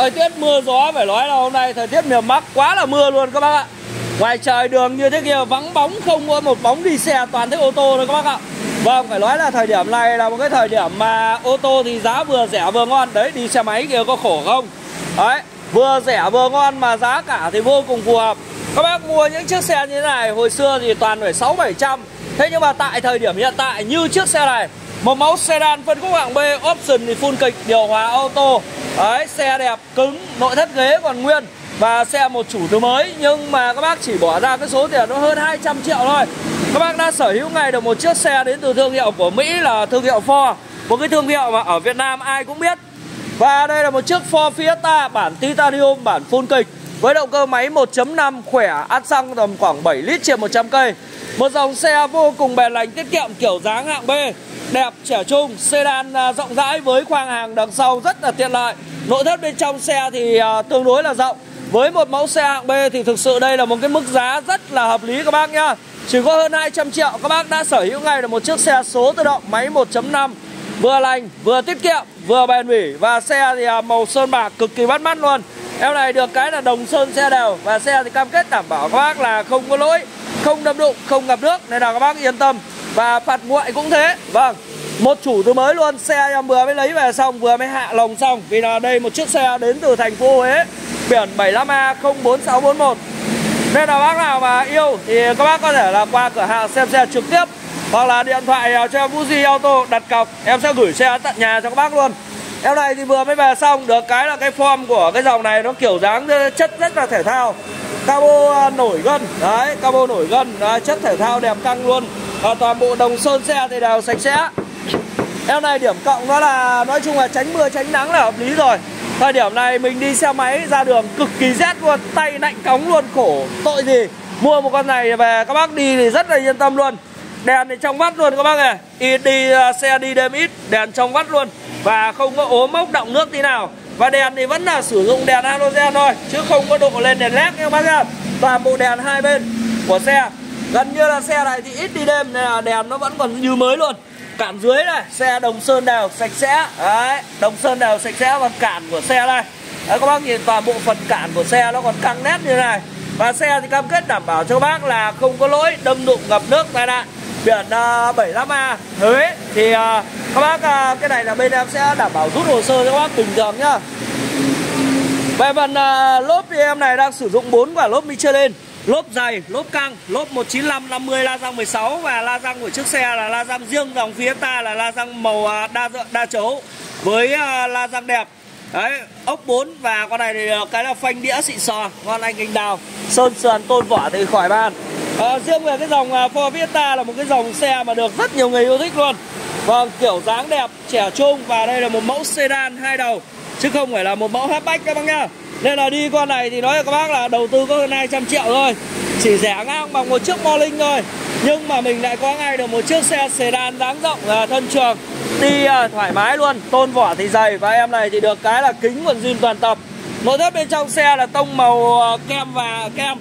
Thời tiết mưa gió phải nói là hôm nay thời tiết miền Bắc quá là mưa luôn các bác ạ. Ngoài trời đường như thế kia, vắng bóng không có một bóng đi xe, toàn thấy ô tô thôi các bác ạ. Vâng phải nói là thời điểm này là một cái thời điểm mà ô tô thì giá vừa rẻ vừa ngon. Đấy, đi xe máy kia có khổ không? Đấy, vừa rẻ vừa ngon mà giá cả thì vô cùng phù hợp. Các bác mua những chiếc xe như thế này, hồi xưa thì toàn phải 6-700 Thế nhưng mà tại thời điểm hiện tại như chiếc xe này, một mẫu sedan phân khúc hạng B, option thì full kịch, điều hòa auto Đấy xe đẹp, cứng, nội thất ghế còn nguyên Và xe một chủ từ mới. Nhưng mà các bác chỉ bỏ ra cái số tiền nó hơn 200 triệu thôi. Các bác đã sở hữu ngay được một chiếc xe đến từ thương hiệu của Mỹ là thương hiệu Ford. Một cái thương hiệu mà ở Việt Nam ai cũng biết. Và đây là một chiếc Ford Fiesta, bản titanium, bản full kịch. Với động cơ máy 1.5 khỏe ăn xăng tầm khoảng 7 lít trên 100 cây. Một dòng xe vô cùng bền lành, tiết kiệm kiểu dáng hạng B đẹp, trẻ trung, sedan à, rộng rãi với khoang hàng đằng sau rất là tiện lợi. Nội thất bên trong xe thì à, tương đối là rộng. Với một mẫu xe hạng B thì thực sự đây là một cái mức giá rất là hợp lý các bác nhá. Chỉ có hơn 200 triệu, các bác đã sở hữu ngay được một chiếc xe số tự động, máy 1.5 vừa lành, vừa tiết kiệm, vừa bền bỉ. Và xe thì à, màu sơn bạc cực kỳ bắt mắt luôn. Em này được cái là đồng sơn xe đều. Và xe thì cam kết đảm bảo các bác là không có lỗi, không đâm đụng, không ngập nước. Nên là các bác yên tâm. Và phạt nguội cũng thế. Vâng một chủ từ mới luôn Xe em vừa mới lấy về xong Vừa mới hạ lồng xong. Vì là đây một chiếc xe đến từ thành phố Huế Biển 75A 04641 Nên là bác nào mà yêu Thì các bác có thể là qua cửa hàng xem xe trực tiếp Hoặc là điện thoại à, cho em Fuji Auto đặt cọc. Em sẽ gửi xe tận nhà cho các bác luôn. Em này thì vừa mới về xong Được cái là cái form của cái dòng này Nó kiểu dáng chất rất là thể thao. Cabo à, nổi gân. Đấy cabo nổi gân. Đấy, Chất thể thao đẹp căng luôn. Và Toàn bộ đồng sơn xe thì đều sạch sẽ. Em này điểm cộng đó là Nói chung là tránh mưa tránh nắng là hợp lý rồi. Thời điểm này mình đi xe máy ra đường cực kỳ rét luôn Tay lạnh cống luôn khổ tội gì. Mua một con này về các bác đi thì rất là yên tâm luôn. Đèn thì trong vắt luôn các bác này đi, đi Xe đi đêm ít Đèn trong vắt luôn. Và không có ốm mốc động nước tí nào. Và đèn thì vẫn là sử dụng đèn halogen thôi Chứ không có độ lên đèn led các bác nhá Toàn bộ đèn hai bên của xe. Gần như là xe này thì ít đi đêm Nên là đèn nó vẫn còn như mới luôn. Cản dưới này Xe đồng sơn đều sạch sẽ. Đấy Đồng sơn đều sạch sẽ Và cản của xe đây. Đấy các bác nhìn toàn bộ phần cản của xe Nó còn căng nét như này. Và xe thì cam kết đảm bảo cho bác là Không có lỗi đâm đụng ngập nước tai nạn. Biển uh, 75A Huế Thì uh, các bác uh, Cái này là bên em sẽ đảm bảo rút hồ sơ cho các bác bình thường nhá. Về phần uh, lốp thì em này đang sử dụng 4 quả lốp Michelin. Lốp dày, lốp căng, lốp 195 50 la răng 16 và la răng của chiếc xe là la răng riêng dòng phía ta là la răng màu à, đa đa chấu với à, la răng đẹp. Đấy, ốc 4 và con này thì à, cái là phanh đĩa xịn sò, con anh anh đào. Sơn sườn tôn vỏ thì khỏi bàn. À, riêng về cái dòng Ford Fiesta là một cái dòng xe mà được rất nhiều người yêu thích luôn. Vâng, kiểu dáng đẹp, trẻ trung và đây là một mẫu sedan hai đầu chứ không phải là một mẫu hatchback các bác nhá. Nên là đi con này thì nói cho các bác là đầu tư có hơn 200 triệu thôi. Chỉ rẻ ngang bằng một chiếc Morning thôi. Nhưng mà mình lại có ngay được một chiếc xe sedan dáng rộng và thân trường. Đi uh, thoải mái luôn Tôn vỏ thì dày. Và em này thì được cái là kính còn zin toàn tập. Nội thất bên trong xe là tông màu à, kem và kem.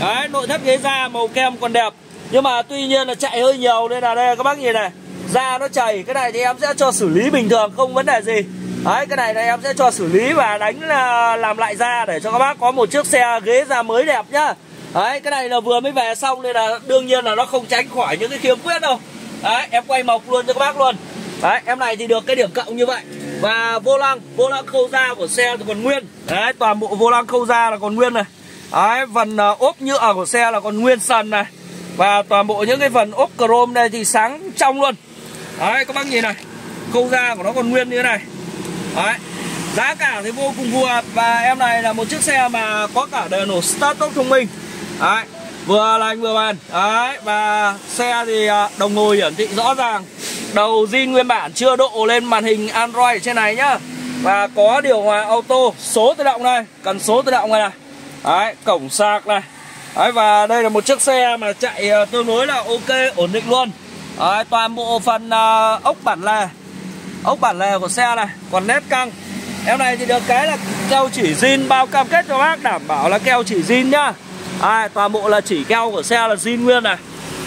Đấy nội thất ghế da màu kem còn đẹp. Nhưng mà tuy nhiên là chạy hơi nhiều Nên là đây các bác nhìn này. Da nó chảy Cái này thì em sẽ cho xử lý bình thường Không vấn đề gì. Đấy, cái này đây em sẽ cho xử lý và đánh là làm lại da để cho các bác có một chiếc xe ghế da mới đẹp nhá. Đấy, cái này là vừa mới về xong nên là đương nhiên là nó không tránh khỏi những cái khiếm khuyết đâu. Đấy, em quay mộc luôn cho các bác luôn. Đấy, em này thì được cái điểm cộng như vậy. Và vô lăng, vô lăng khâu da của xe thì còn nguyên. Đấy, toàn bộ vô lăng khâu da là còn nguyên này. Đấy, phần ờ, ốp nhựa của xe là còn nguyên sần này. Và toàn bộ những cái phần ốp chrome đây thì sáng trong luôn. Đấy, các bác nhìn này. Khâu da của nó còn nguyên như thế này. Đấy. Giá cả thì vô cùng phù hợp. Và em này là một chiếc xe mà có cả đèn nổ start stop thông minh. Đấy. Vừa lành vừa bền Đấy. Và xe thì à, đồng hồ hiển thị rõ ràng. Đầu zin nguyên bản chưa độ lên màn hình Android trên này nhá. Và có điều hòa auto Số tự động đây Cần số tự động này này. Đấy Cổng sạc này. Đấy và đây là một chiếc xe mà chạy à, tương đối là ok ổn định luôn. Đấy, toàn bộ phần uh, ốc bản là ốc bản lề của xe này còn nét căng. Em này thì được cái là keo chỉ zin bao cam kết cho bác đảm bảo là keo chỉ zin nhá. À, toàn bộ là chỉ keo của xe là zin nguyên này.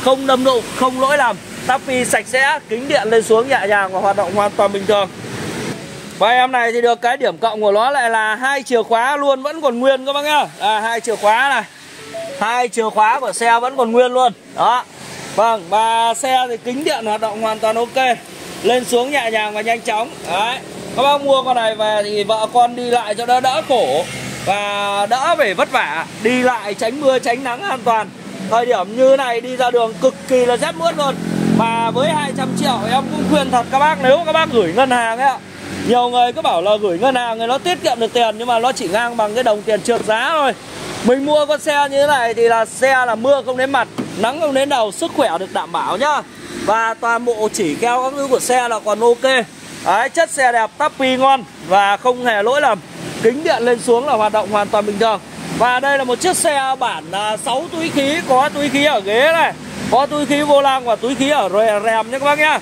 Không đâm đụng không lỗi lầm. Tapi sạch sẽ kính điện lên xuống nhẹ nhàng và hoạt động hoàn toàn bình thường. Và em này thì được cái điểm cộng của nó lại là hai chìa khóa luôn vẫn còn nguyên các bác nhá. À, hai chìa khóa này. Hai chìa khóa của xe vẫn còn nguyên luôn. Đó. Vâng và xe thì kính điện hoạt động hoàn toàn ok lên xuống nhẹ nhàng và nhanh chóng. Đấy. Các bác mua con này về thì vợ con đi lại cho đỡ đỡ khổ và đỡ phải vất vả. Đi lại tránh mưa, tránh nắng an toàn. Thời điểm như này đi ra đường cực kỳ là rét mướt luôn. Và với 200 triệu em cũng khuyên thật các bác, nếu các bác gửi ngân hàng ấy ạ, nhiều người cứ bảo là gửi ngân hàng thì nó tiết kiệm được tiền nhưng mà nó chỉ ngang bằng cái đồng tiền trượt giá thôi. Mình mua con xe như thế này thì là xe là mưa không đến mặt, nắng không đến đầu, sức khỏe được đảm bảo nhá và toàn bộ chỉ keo các thứ của xe là còn ok. Đấy, chất xe đẹp tapi ngon và không hề lỗi lầm. Kính điện lên xuống là hoạt động hoàn toàn bình thường. Và đây là một chiếc xe bản à, 6 túi khí có túi khí ở ghế này có túi khí vô lăng và túi khí ở rèm nhé các bác nhá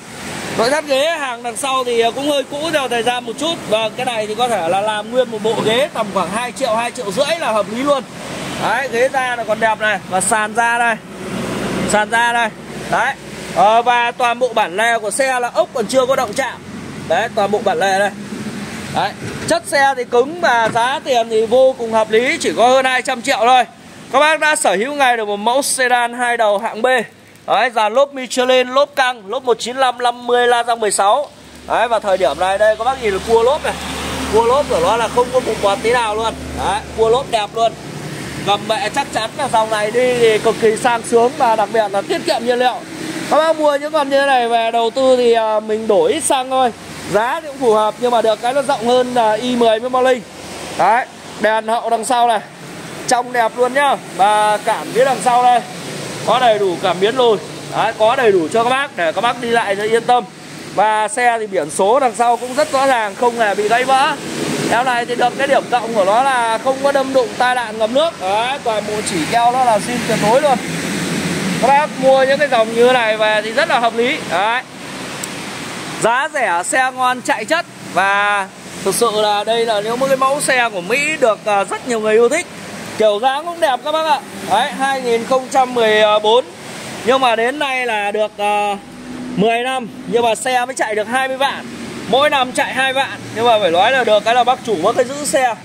nội thất ghế hàng đằng sau thì cũng hơi cũ theo thời gian một chút. Và cái này thì có thể là làm nguyên một bộ ghế tầm khoảng 2 triệu 2 triệu rưỡi là hợp lý luôn. Đấy ghế da là còn đẹp này và sàn da đây. Sàn da đây. Đấy à, và toàn bộ bản lề của xe là ốc còn chưa có động chạm. Đấy toàn bộ bản lề đây. Đấy chất xe thì cứng và giá tiền thì vô cùng hợp lý chỉ có hơn 200 triệu thôi. Các bác đã sở hữu ngay được một mẫu sedan hai đầu hạng B. Đấy, dàn lốp Michelin, lốp căng, lốp 195 50 la răng 16 Đấy, và thời điểm này đây các bác nhìn được cua lốp này. Cua lốp của nó là không có bụng quạt tí nào luôn. Đấy, cua lốp đẹp luôn. Gầm bệ chắc chắn là dòng này đi thì cực kỳ sang sướng và đặc biệt là tiết kiệm nhiên liệu. Các bác mua những con như thế này về đầu tư thì à, mình đổi ít xăng thôi. Giá thì cũng phù hợp nhưng mà được cái nó rộng hơn là i10 với Molly Đấy, đèn hậu đằng sau này. Trong đẹp luôn nhá. Và cảm biến đằng sau đây. Có đầy đủ cảm biến lùi Đấy, có đầy đủ cho các bác để các bác đi lại cho yên tâm. Và xe thì biển số đằng sau cũng rất rõ ràng không hề bị gãy vỡ. Eo này thì được cái điểm cộng của nó là không có đâm đụng tai nạn ngập nước. Đấy, toàn bộ chỉ keo nó là xin tuyệt đối luôn. Các bác mua những cái dòng như này về thì rất là hợp lý. Đấy. Giá rẻ, xe ngon, chạy chất Và thực sự là đây là nếu một cái mẫu xe của Mỹ được à, rất nhiều người yêu thích Kiểu dáng cũng đẹp các bác ạ. Đấy 2014 Nhưng mà đến nay là được à, uh, 10 năm Nhưng mà xe mới chạy được 20 vạn. Mỗi năm chạy 2 vạn Nhưng mà phải nói là được cái là bác chủ bác cái giữ xe.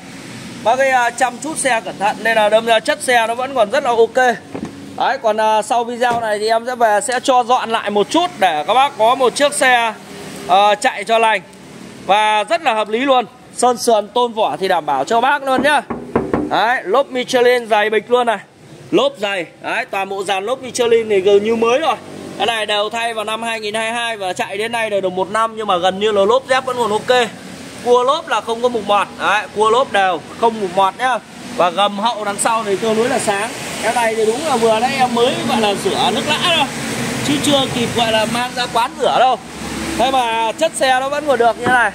Bác cái uh, à, chăm chút xe cẩn thận Nên là đâm ra chất xe nó vẫn còn rất là ok. Đấy còn uh, sau video này thì em sẽ về sẽ cho dọn lại một chút Để các bác có một chiếc xe uh, chạy cho lành. Và rất là hợp lý luôn. Sơn sườn tôn vỏ thì đảm bảo cho bác luôn nhá. Đấy, lốp Michelin dày bịch luôn này. Lốp dày. Đấy, toàn bộ dàn lốp Michelin này gần như mới rồi. Cái này đều thay vào năm 2022 Và chạy đến nay đều được một năm Nhưng mà gần như là lốp dép vẫn còn ok. Cua lốp là không có mục mọt. Đấy, cua lốp đều, không mục mọt nhá. Và gầm hậu đằng sau thì tương đối là sáng. Cái này thì đúng là vừa nãy em mới gọi là rửa nước lã thôi. Chứ chưa kịp gọi là mang ra quán rửa đâu. Thế mà chất xe nó vẫn còn được như này.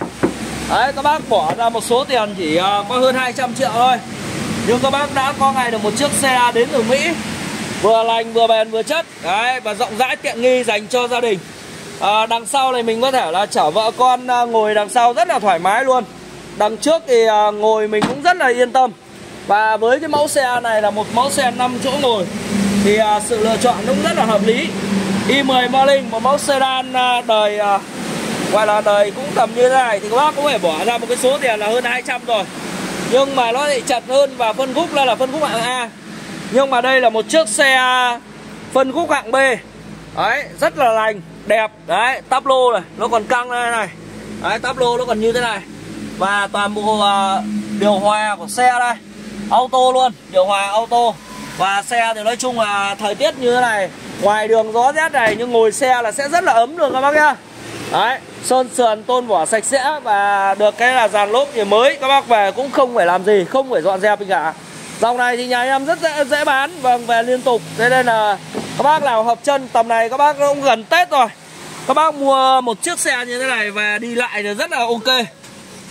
Đấy, các bác bỏ ra một số tiền chỉ ờ, có hơn 200 triệu thôi. Nhưng các bác đã có ngày được một chiếc xe đến từ Mỹ. Vừa lành vừa bền vừa chất. Đấy và rộng rãi tiện nghi dành cho gia đình. À, đằng sau này mình có thể là chở vợ con ờ, ngồi đằng sau rất là thoải mái luôn. Đằng trước thì ngồi mình cũng rất là yên tâm và với cái mẫu xe này là một mẫu xe 5 chỗ ngồi thì à, sự lựa chọn cũng rất là hợp lý. I10 Marlin một mẫu sedan à, đời à, gọi là đời cũng tầm như thế này thì các bác cũng phải bỏ ra một cái số tiền là hơn 200 rồi. Nhưng mà nó lại chặt hơn và phân khúc là là phân khúc hạng A. Nhưng mà đây là một chiếc xe à, phân khúc hạng B. Đấy rất là lành đẹp. Đấy tắp lô này nó còn căng này này. Đấy tắp lô nó còn như thế này. Và toàn bộ uh, điều hòa của xe đây auto luôn điều hòa auto. Và xe thì nói chung là thời tiết như thế này ngoài đường gió rét này nhưng ngồi xe là sẽ rất là ấm được các bác nhá. Đấy sơn sườn tôn vỏ sạch sẽ và được cái là dàn lốp thì mới. Các bác về cũng không phải làm gì không phải dọn dẹp gì cả. Dòng này thì nhà em rất dễ, dễ bán. Vâng về liên tục. Thế nên là các bác nào hợp chân tầm này các bác cũng gần tết rồi. Các bác mua một chiếc xe như thế này và đi lại thì rất là ok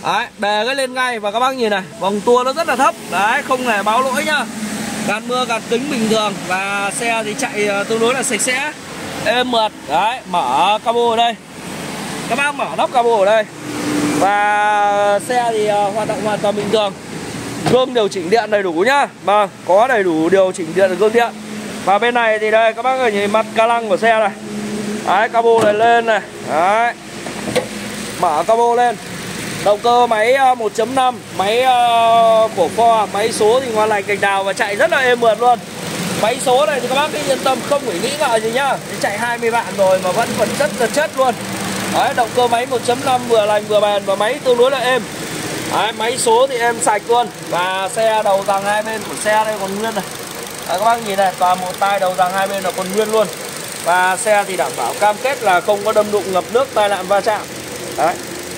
đấy, bè cái lên ngay và các bác nhìn này, vòng tua nó rất là thấp. Đấy, không hề báo lỗi nhá. Gạt mưa, gạt kính bình thường và xe thì chạy ờ, tương đối là sạch sẽ, êm mượt. Đấy, mở cabo ở đây. Các bác mở nắp cabo ở đây. Và xe thì ờ, hoạt động hoàn toàn bình thường. Gương điều chỉnh điện đầy đủ nhá. Vâng có đầy đủ điều chỉnh điện, gương điện. Và bên này thì đây, các bác nhìn mặt ca lăng của xe này. Đấy, cabo này lên này. Đấy. Mở cabo lên. Động cơ máy ờ, 1.5 Máy ờ, của Ford Máy số thì ngoan lành cành đào và chạy rất là êm mượt luôn. Máy số này thì các bác cứ yên tâm không phải nghĩ ngợi gì nhá. Chạy 20 vạn rồi mà vẫn vẫn chất là chất luôn. Đấy, động cơ máy 1.5 vừa lành vừa bền và máy tương đối là êm. Đấy, máy số thì em sạch luôn. Và xe đầu rằng hai bên của xe đây còn nguyên này. Đấy, các bác nhìn này toàn một tay đầu rằng hai bên là còn nguyên luôn. Và xe thì đảm bảo cam kết là không có đâm đụng ngập nước tai nạn va chạm. Đấy,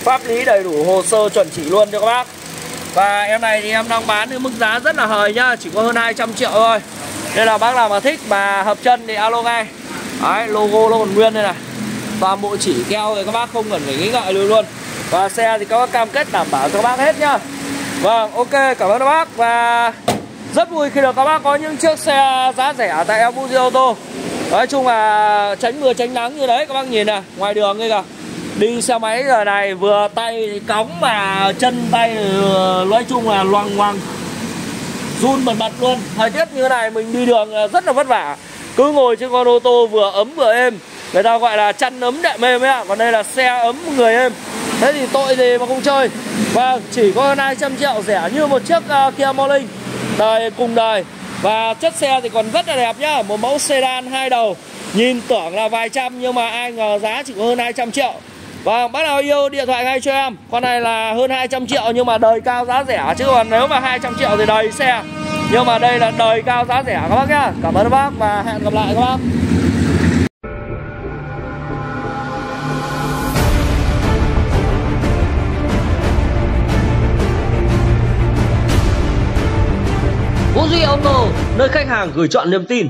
pháp lý đầy đủ hồ sơ chuẩn chỉ luôn cho các bác. Và em này thì em đang bán với mức giá rất là hời nhá chỉ có hơn 200 triệu thôi. Nên là bác nào mà thích mà hợp chân thì alo ngay. Đấy, logo nó còn nguyên đây này. Toàn bộ chỉ keo thì các bác không cần phải nghĩ ngợi luôn luôn. Và xe thì các bác cam kết đảm bảo cho các bác hết nhá. Vâng ok cảm ơn các bác và rất vui khi được các bác có những chiếc xe giá rẻ tại em Fuji Auto. Nói chung là tránh mưa tránh nắng như đấy các bác nhìn này ngoài đường đây kìa đi xe máy giờ này vừa tay cóng mà chân tay ờ, nói chung là loằng ngoằng run bần bật luôn. Thời tiết như thế này mình đi đường ờ, rất là vất vả. Cứ ngồi trên con ô tô vừa ấm vừa êm. Người ta gọi là chăn ấm đệm êm ấy ạ. Còn đây là xe ấm người êm. Thế thì tội gì mà không chơi? Và chỉ có hơn 200 triệu rẻ như một chiếc uh, Kia Morning. Đời cùng đời. Và chất xe thì còn rất là đẹp nhá. Một mẫu sedan hai đầu. Nhìn tưởng là vài trăm nhưng mà ai ngờ giá chỉ có hơn 200 triệu và bắt đầu yêu điện thoại ngay cho em. Con này là hơn 200 triệu nhưng mà đời cao giá rẻ. Chứ còn nếu mà 200 triệu thì đời xe. Nhưng mà đây là đời cao giá rẻ các bác nhá. Cảm ơn các bác và hẹn gặp lại các bác. Vũ Duy Auto, nơi khách hàng gửi chọn niềm tin.